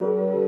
you